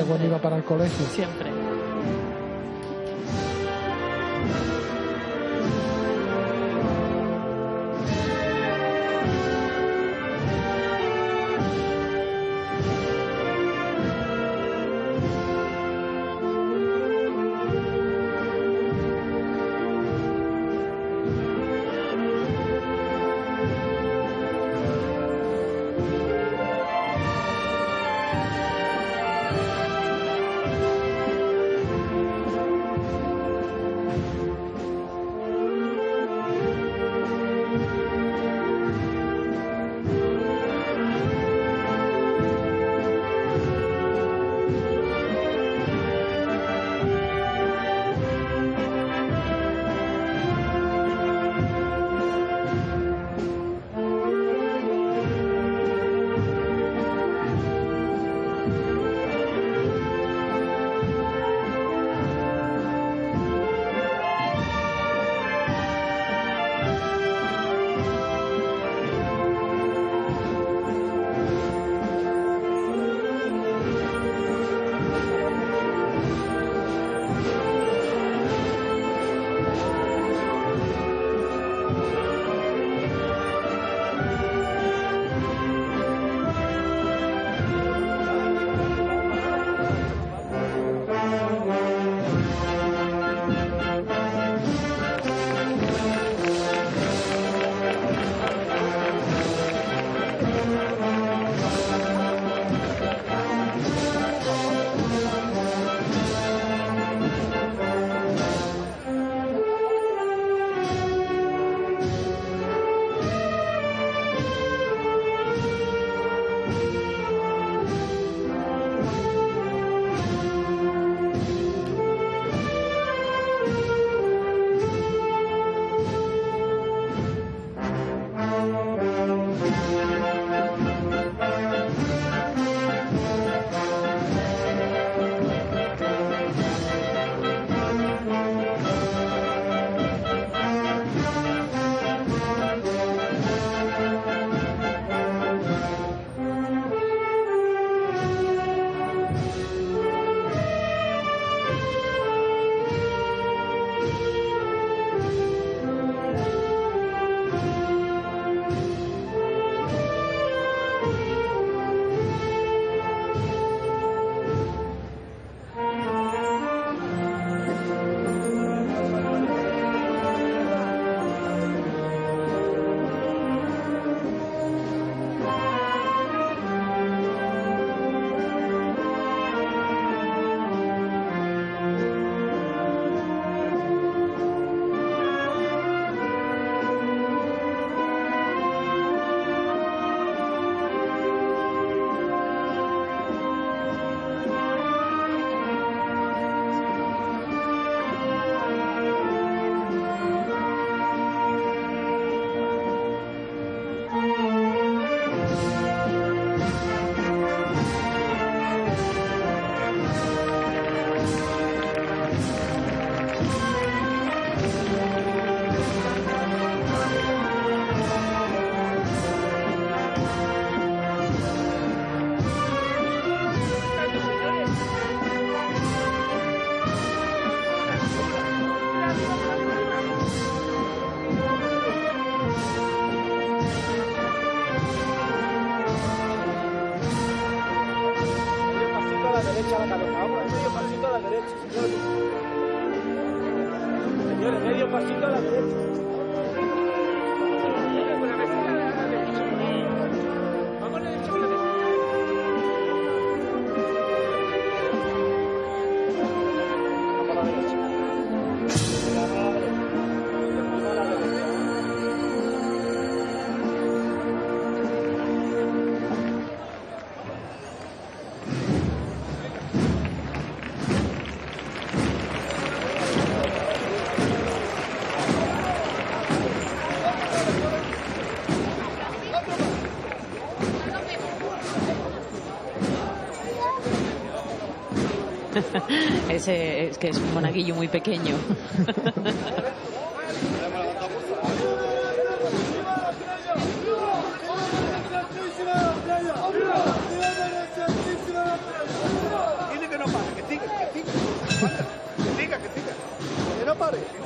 qué bueno iba para el colegio. Siempre. Ese es que es un monaguillo muy pequeño. Dile que no pare, que siga, que siga. Que siga, que siga. Que no pare.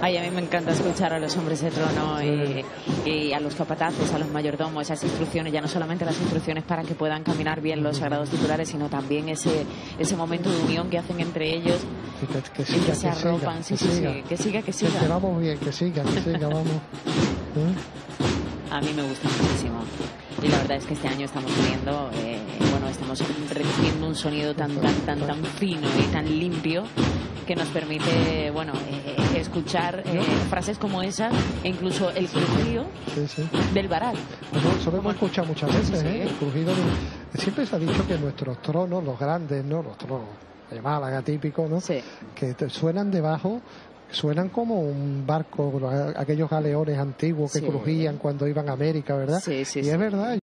Ay, a mí me encanta escuchar a los hombres de trono y, y a los capataces, a los mayordomos, esas instrucciones, ya no solamente las instrucciones para que puedan caminar bien los sagrados titulares, sino también ese, ese momento de unión que hacen entre ellos Y que, que y siga, que se arropan. Sí, que siga. que siga, que Que, siga. que vamos bien, que siga, que siga, vamos. ¿Eh? A mí me gusta muchísimo. Y la verdad es que este año estamos teniendo, eh, bueno, estamos recogiendo un sonido tan, tan, tan, tan fino y tan limpio que nos permite, bueno, eh, escuchar eh, frases como esa e incluso el crujido Sí, sí. del varal. Eso lo hemos escuchado muchas veces. ¿eh? El crujido de- Siempre se ha dicho que nuestros tronos, los grandes, ¿no? Los tronos de Málaga típicos, ¿no? Que te suenan debajo, suenan como un barco, los- aquellos galeones antiguos que Sí. crujían cuando iban a América, ¿verdad? Sí, sí, y es verdad,